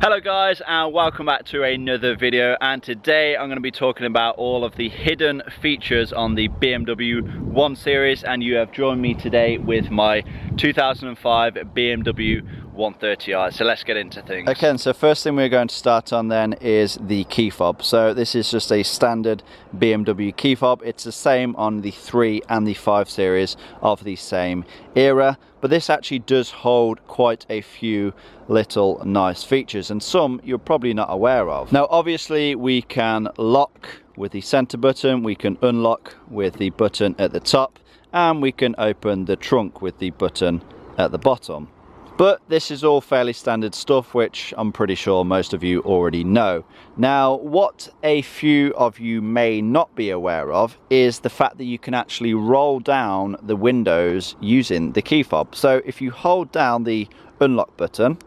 Hello guys and welcome back to another video. And today I'm going to be talking about all of the hidden features on the BMW 1 Series. And you have joined me today with my 2005 BMW 130i so let's get into things. Okay so first thing we're going to start on then is the key fob. So this is just a standard BMW key fob. It's the same on the 3 and the 5 series of the same era but this actually does hold quite a few little nice features and some you're probably not aware of. Now obviously we can lock with the center button, we can unlock with the button at the top and we can open the trunk with the button at the bottom. But this is all fairly standard stuff which I'm pretty sure most of you already know. Now what a few of you may not be aware of is the fact that you can actually roll down the windows using the key fob. So if you hold down the unlock button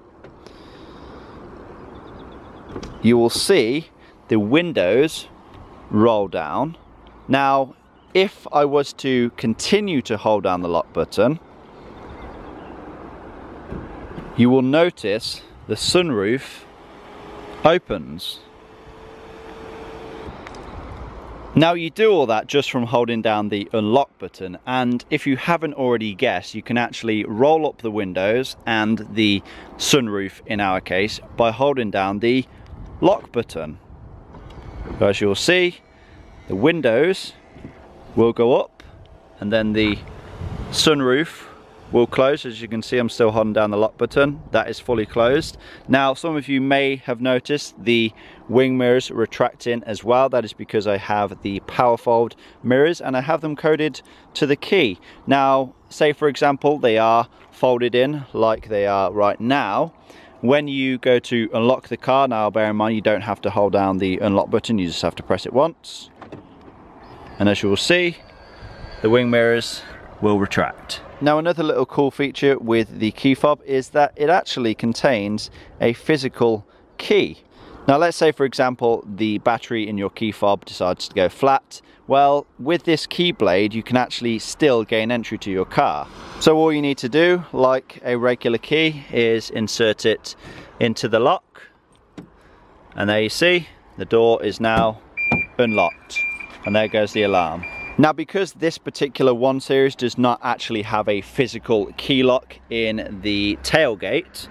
you will see the windows roll down. Now if I was to continue to hold down the lock button you will notice the sunroof opens. Now you do all that just from holding down the unlock button and if you haven't already guessed you can actually roll up the windows and the sunroof in our case by holding down the lock button. As you'll see the windows will go up and then the sunroof will close. As you can see I'm still holding down the lock button. That is fully closed. Now some of you may have noticed the wing mirrors retracting as well. That is because I have the power fold mirrors and I have them coded to the key. Now say for example they are folded in like they are right now. When you go to unlock the car now bear in mind you don't have to hold down the unlock button. You just have to press it once and as you will see the wing mirrors will retract now another little cool feature with the key fob is that it actually contains a physical key. Now let's say for example the battery in your key fob decides to go flat. Well with this key blade you can actually still gain entry to your car. So all you need to do like a regular key is insert it into the lock and there you see the door is now unlocked and there goes the alarm. Now because this particular 1 Series does not actually have a physical key lock in the tailgate,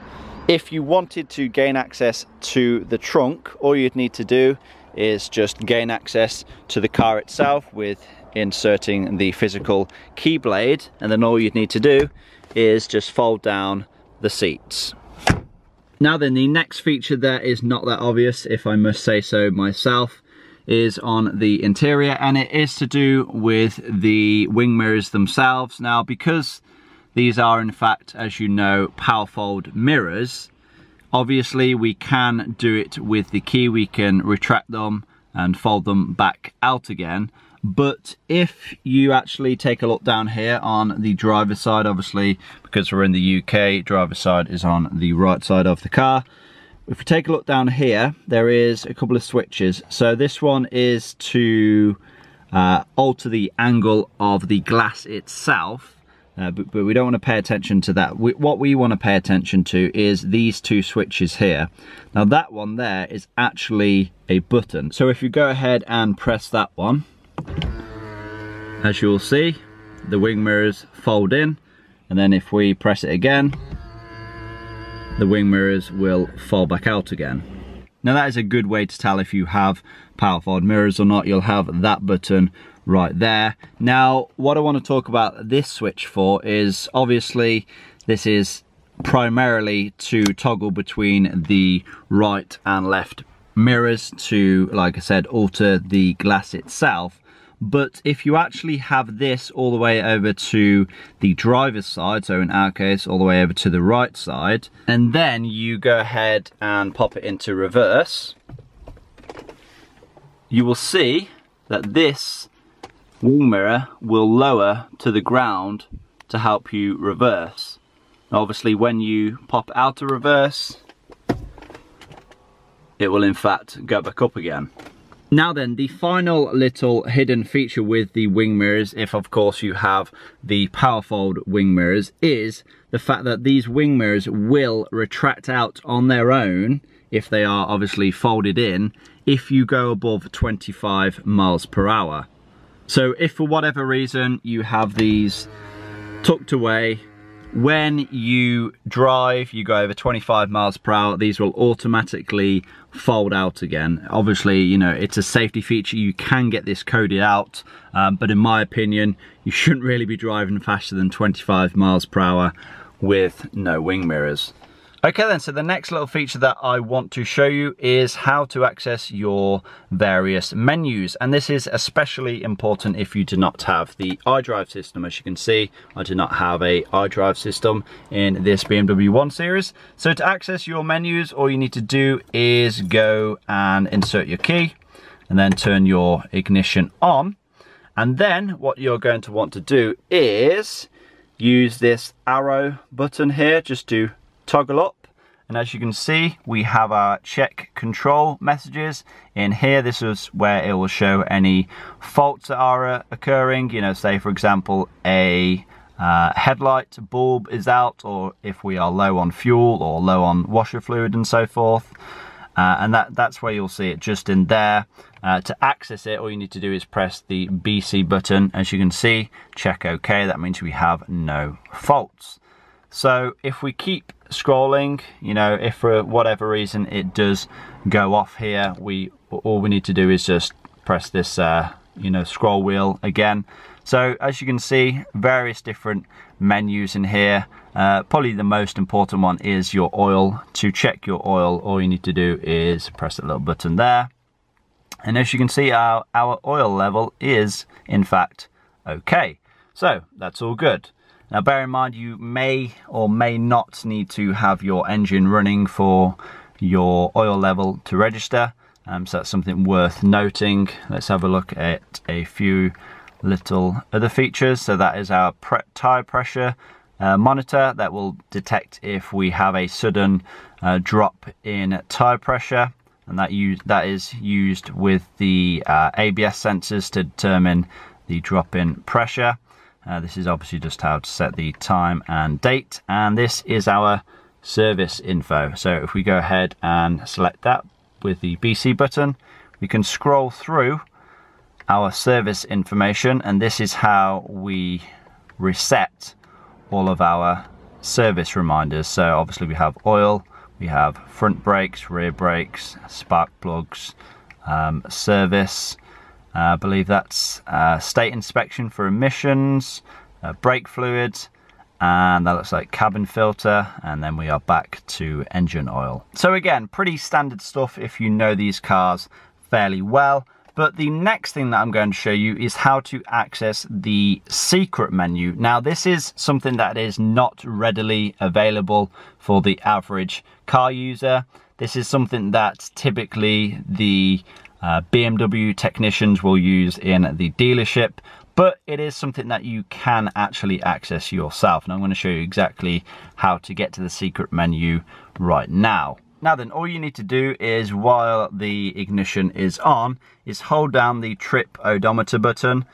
if you wanted to gain access to the trunk, all you'd need to do is just gain access to the car itself with inserting the physical key blade and then all you'd need to do is just fold down the seats. Now then the next feature there is not that obvious if I must say so myself is on the interior and it is to do with the wing mirrors themselves. Now because these are in fact as you know power fold mirrors obviously we can do it with the key we can retract them and fold them back out again but if you actually take a look down here on the driver's side obviously because we're in the UK driver's side is on the right side of the car if we take a look down here, there is a couple of switches. So this one is to uh, alter the angle of the glass itself. Uh, but, but, we don't want to pay attention to that. We, what we want to pay attention to is these two switches here. Now that one there is actually a button. So if you go ahead and press that one, as you'll see, the wing mirrors fold in. And then if we press it again, the wing mirrors will fall back out again. Now that is a good way to tell if you have power fold mirrors or not. You'll have that button right there. Now what I want to talk about this switch for is obviously this is primarily to toggle between the right and left mirrors to, like I said, alter the glass itself but if you actually have this all the way over to the driver's side so in our case all the way over to the right side and then you go ahead and pop it into reverse you will see that this wing mirror will lower to the ground to help you reverse. Obviously when you pop out of reverse it will in fact go back up again Now then, the final little hidden feature with the wing mirrors, if of course you have the Powerfold wing mirrors, is the fact that these wing mirrors will retract out on their own if they are obviously folded in if you go above 25 miles per hour. So if for whatever reason you have these tucked away when you drive, you go over 25 miles per hour, these will automatically fold out again. Obviously, you know, it's a safety feature. You can get this coded out, um, but in my opinion, you shouldn't really be driving faster than 25 miles per hour with no wing mirrors. Okay then, so the next little feature that I want to show you is how to access your various menus. And this is especially important if you do not have the iDrive system. As you can see, I do not have a iDrive system in this BMW 1 Series. So to access your menus, all you need to do is go and insert your key and then turn your ignition on. And then what you're going to want to do is use this arrow button here just to toggle up and as you can see we have our check control messages in here this is where it will show any faults that are uh, occurring you know say for example a uh, headlight bulb is out or if we are low on fuel or low on washer fluid and so forth uh, and that, that's where you'll see it just in there. Uh, to access it, all you need to do is press the BC button. As you can see, check OK. That means we have no faults. So if we keep scrolling, you know, if for whatever reason it does go off here, we all we need to do is just press this, uh, you know, scroll wheel again. So as you can see, various different menus in here. Uh, probably the most important one is your oil. To check your oil, all you need to do is press the little button there. And as you can see, our, our oil level is, in fact, okay. So that's all good. Now bear in mind you may or may not need to have your engine running for your oil level to register. Um, so that's something worth noting. Let's have a look at a few little other features. So that is our tire pressure uh, monitor that will detect if we have a sudden uh, drop in tire pressure and that that is used with the uh, ABS sensors to determine the drop in pressure. Uh, this is obviously just how to set the time and date. And this is our service info. So if we go ahead and select that with the BC button, we can scroll through our service information and this is how we reset all of our service reminders. So obviously we have oil, we have front brakes, rear brakes, spark plugs, um, service, I believe that's uh, state inspection for emissions, uh, brake fluids, and that looks like cabin filter, and then we are back to engine oil. So again, pretty standard stuff if you know these cars fairly well. But the next thing that I'm going to show you is how to access the secret menu. Now this is something that is not readily available for the average car user. This is something that typically the uh, BMW technicians will use in the dealership but it is something that you can actually access yourself and I'm going to show you exactly how to get to the secret menu right now. Now then, all you need to do is while the ignition is on, is hold down the trip odometer button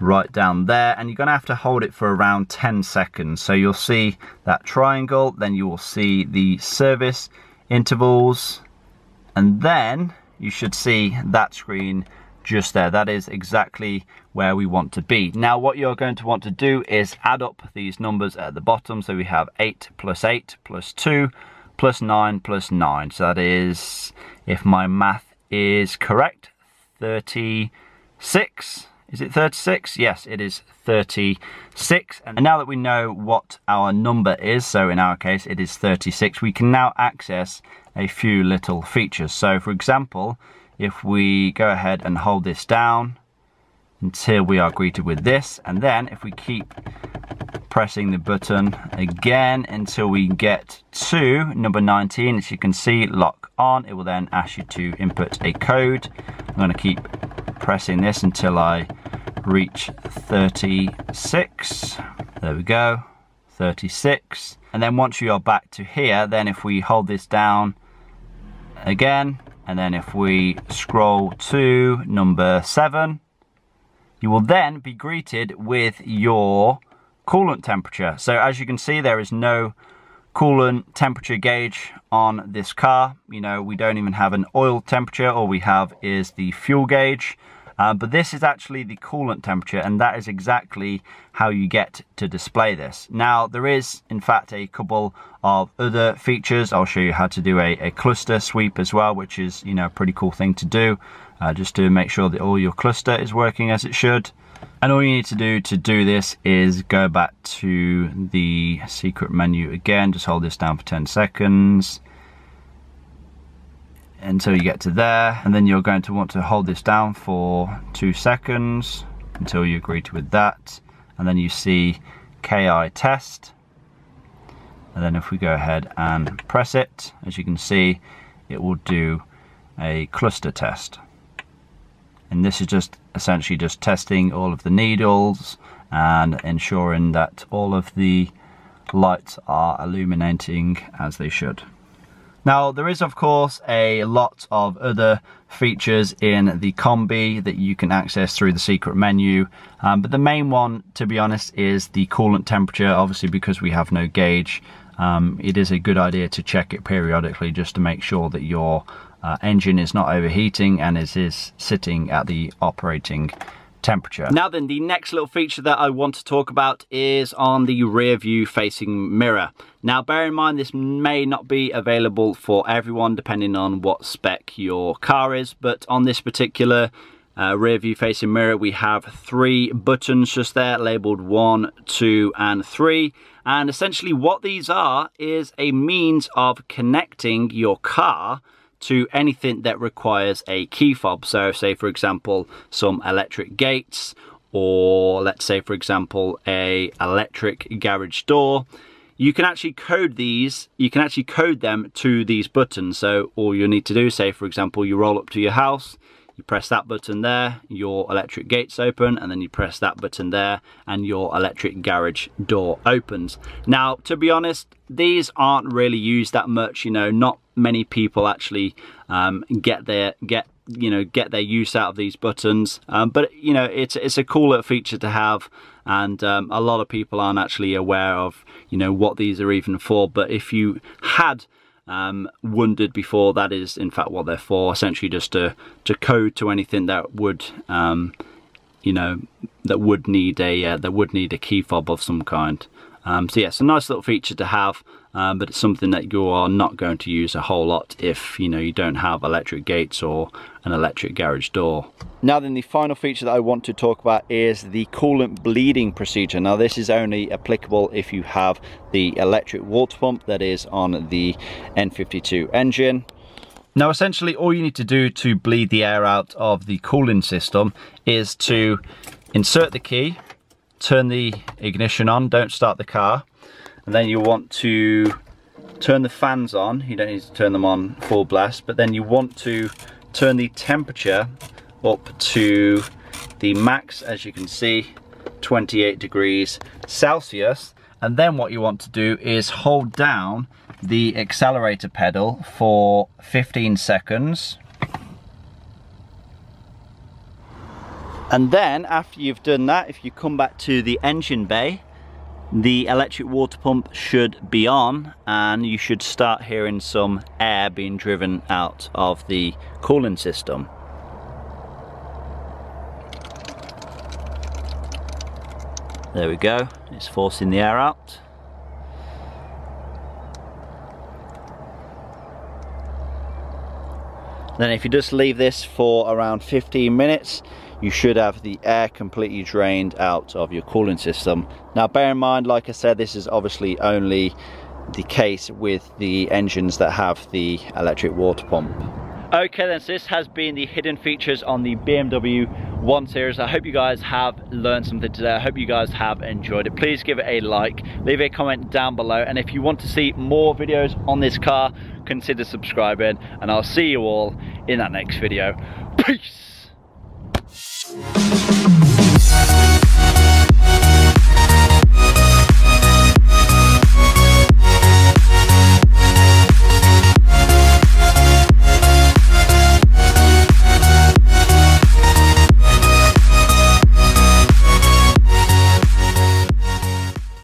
right down there and you're going to have to hold it for around 10 seconds. So you'll see that triangle, then you will see the service intervals and then you should see that screen just there. That is exactly where we want to be. Now what you're going to want to do is add up these numbers at the bottom. So we have 8 plus 8 plus 2 plus 9 plus 9. So that is, if my math is correct, 36. Is it 36? Yes, it is 36. And now that we know what our number is, so in our case it is 36, we can now access a few little features. So for example, if we go ahead and hold this down until we are greeted with this, and then if we keep pressing the button again until we get to number 19, as you can see, lock on, it will then ask you to input a code. I'm gonna keep pressing this until I reach 36. There we go, 36. And then once you are back to here, then if we hold this down again And then if we scroll to number seven, you will then be greeted with your coolant temperature. So as you can see, there is no coolant temperature gauge on this car. You know, we don't even have an oil temperature. All we have is the fuel gauge. Uh, but this is actually the coolant temperature and that is exactly how you get to display this. Now there is in fact a couple of other features. I'll show you how to do a, a cluster sweep as well which is you know a pretty cool thing to do uh, just to make sure that all your cluster is working as it should. And all you need to do to do this is go back to the secret menu again, just hold this down for 10 seconds until you get to there and then you're going to want to hold this down for two seconds until you agree to with that and then you see KI test and then if we go ahead and press it as you can see it will do a cluster test and this is just essentially just testing all of the needles and ensuring that all of the lights are illuminating as they should. Now there is of course a lot of other features in the Kombi that you can access through the secret menu um, but the main one to be honest is the coolant temperature. Obviously because we have no gauge um, it is a good idea to check it periodically just to make sure that your uh, engine is not overheating and it is sitting at the operating temperature. Now then, the next little feature that I want to talk about is on the rear view facing mirror. Now bear in mind this may not be available for everyone depending on what spec your car is, but on this particular uh, rear view facing mirror we have three buttons just there labeled one, two and three and essentially what these are is a means of connecting your car to anything that requires a key fob. So say for example some electric gates or let's say for example a electric garage door you can actually code these you can actually code them to these buttons so all you need to do say for example you roll up to your house you press that button there, your electric gates open, and then you press that button there, and your electric garage door opens. Now, to be honest, these aren't really used that much, you know, not many people actually um, get their, get you know get their use out of these buttons. Um, but you know it's it's a cool little feature to have and um, a lot of people aren't actually aware of you know what these are even for. But if you had um, wondered before. That is in fact what they're for essentially just to to code to anything that would um, you know that would need a uh, that would need a key fob of some kind. Um, so yeah a nice little feature to have um, but it's something that you are not going to use a whole lot if you know you don't have electric gates or an electric garage door. Now then the final feature that I want to talk about is the coolant bleeding procedure. Now this is only applicable if you have the electric water pump that is on the N52 engine. Now essentially all you need to do to bleed the air out of the cooling system is to insert the key, turn the ignition on, don't start the car, and then you want to turn the fans on. You don't need to turn them on full blast but then you want to turn the temperature up to the max as you can see 28 degrees Celsius. And then what you want to do is hold down the accelerator pedal for 15 seconds. And then after you've done that if you come back to the engine bay the electric water pump should be on and you should start hearing some air being driven out of the cooling system. There we go, it's forcing the air out. Then if you just leave this for around 15 minutes, you should have the air completely drained out of your cooling system. Now bear in mind, like I said, this is obviously only the case with the engines that have the electric water pump. Okay then, so this has been the hidden features on the BMW 1 Series. I hope you guys have learned something today. I hope you guys have enjoyed it. Please give it a like, leave a comment down below, and if you want to see more videos on this car, consider subscribing, and I'll see you all in that next video. Peace!